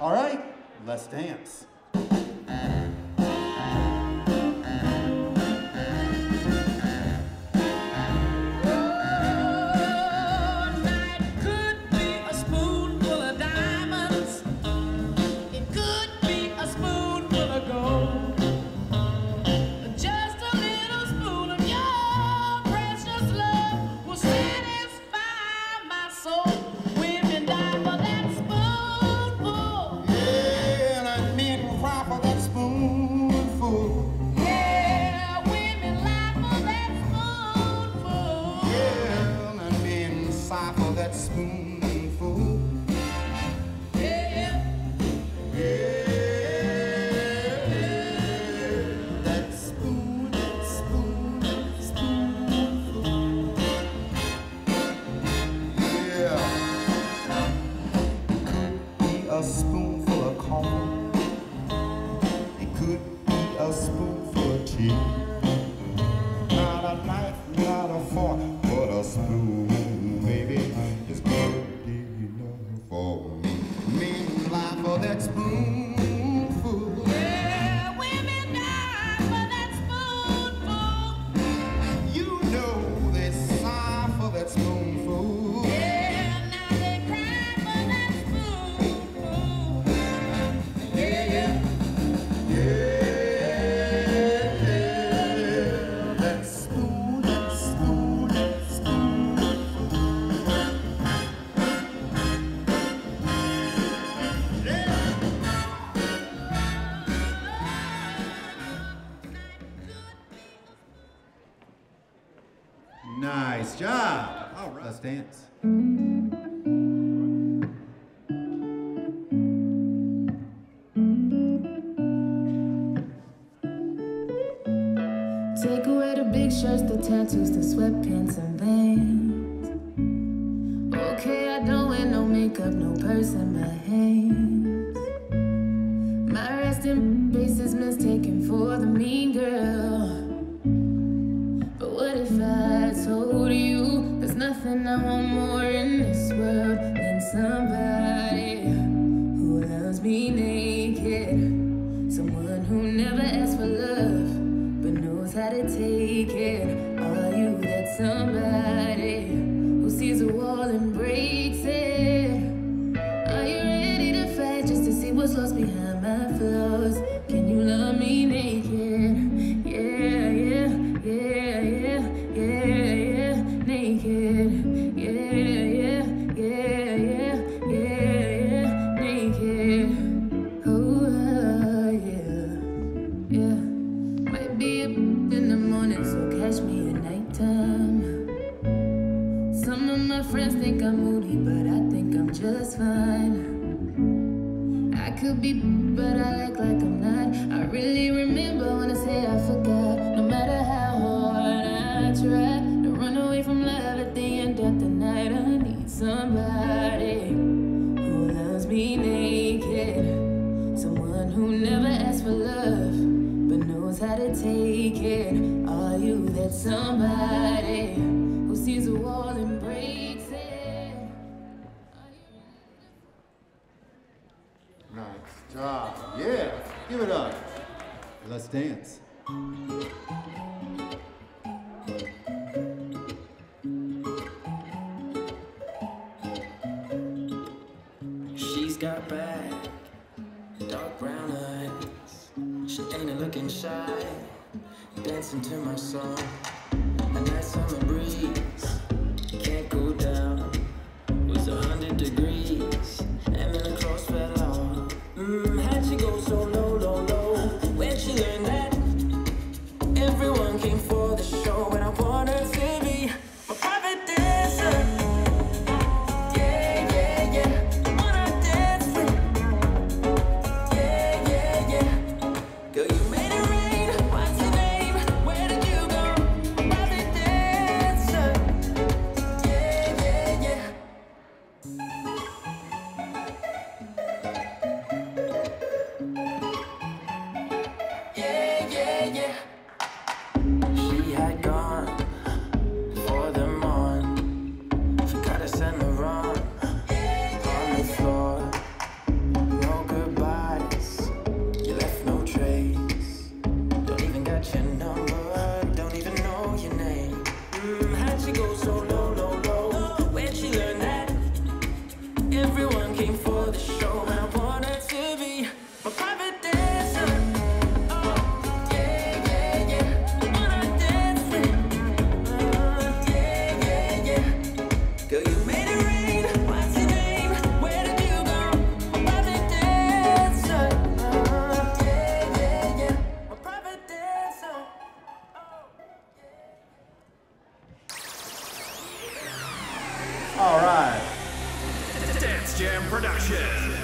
All right, let's dance. for that spoonful. Yeah, yeah. yeah. That spoon, spoon, spoonful. Yeah. It could be a spoonful of corn. It could be a spoonful of tea. Not a knife, not a fork, but a spoon. Let's spoonful. Nice job. All right. Let's dance. Take away the big shirts, the tattoos, the sweatpants and Vans. Okay, I don't wear no makeup, no purse in my hands. My resting face is mistaken I want more in this world than somebody who loves me naked? Someone who never asks for love but knows how to take it. Are you that somebody just fine. I could be, but I act like I'm not. I really remember when I say I forgot. No matter how hard I try to run away from love at the end of the night, I need somebody who loves me naked. Someone who never asks for love, but knows how to take it. Are you that somebody who sees a wall and breaks Yeah. Give it up. Let's dance. She's got bad, dark brown eyes. She ain't looking shy, dancing to my song. A nice summer breeze. looking for show production.